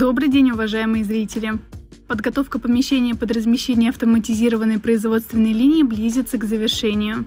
Добрый день, уважаемые зрители! Подготовка помещения под размещение автоматизированной производственной линии близится к завершению.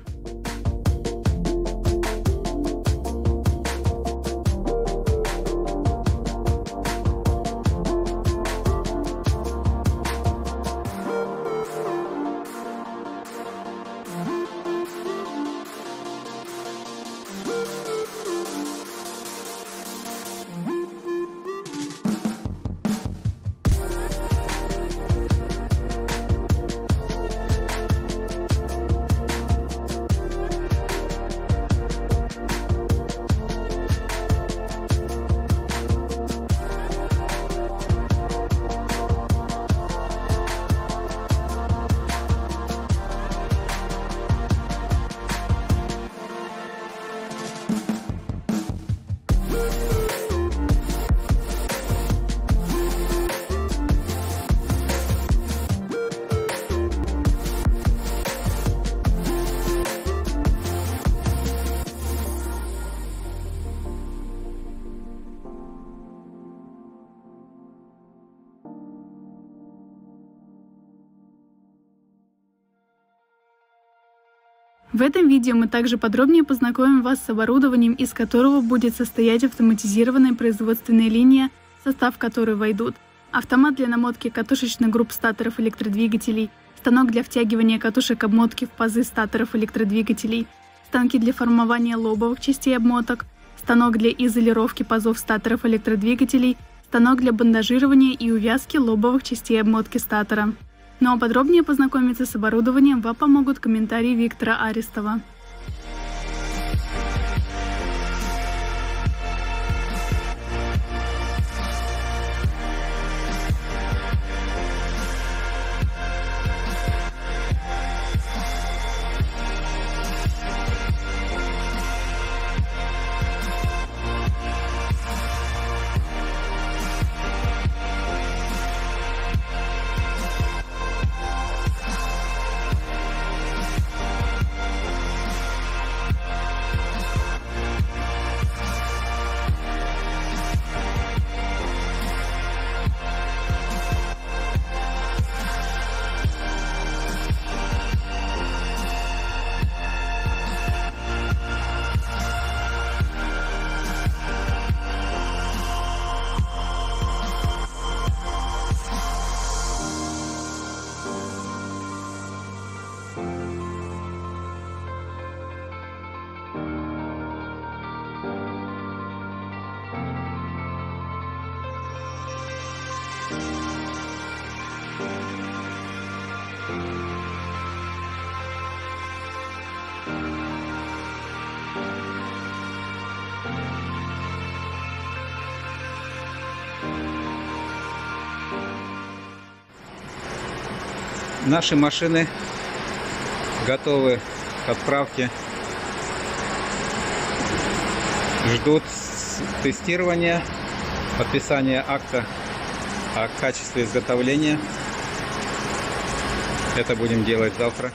В этом видео мы также подробнее познакомим вас с оборудованием, из которого будет состоять автоматизированная производственная линия, в состав которой войдут автомат для намотки катушечных групп статоров электродвигателей, станок для втягивания катушек обмотки в пазы статоров электродвигателей, станки для формования лобовых частей обмоток, станок для изолировки пазов статоров электродвигателей, станок для бандажирования и увязки лобовых частей обмотки статора. Ну а подробнее познакомиться с оборудованием вам помогут комментарии Виктора Арестова. Наши машины готовы к отправке. Ждут тестирования, подписания акта о качестве изготовления. Это будем делать завтра.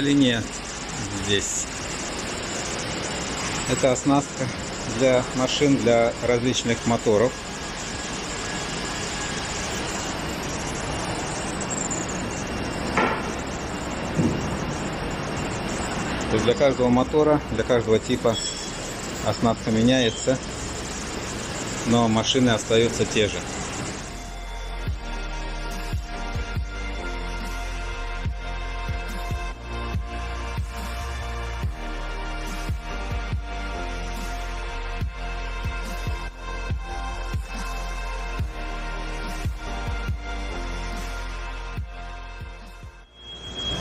Линия здесь. Это оснастка для машин, для различных моторов. То есть для каждого мотора, для каждого типа оснастка меняется, но машины остаются те же.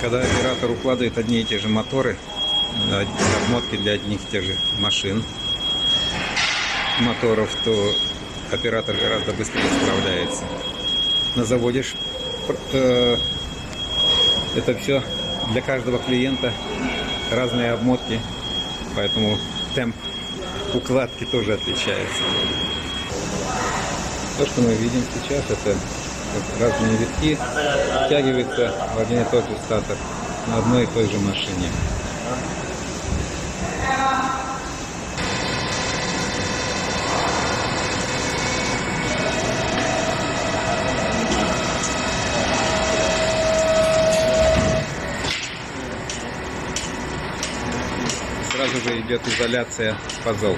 Когда оператор укладывает одни и те же моторы, э, обмотки для одних и тех же машин, моторов, то оператор гораздо быстрее справляется. На заводе ж, э, это все для каждого клиента разные обмотки, поэтому темп укладки тоже отличается. То, что мы видим сейчас, это разные витки втягиваются в один и тот же статор на одной и той же машине. Сразу же идет изоляция пазов.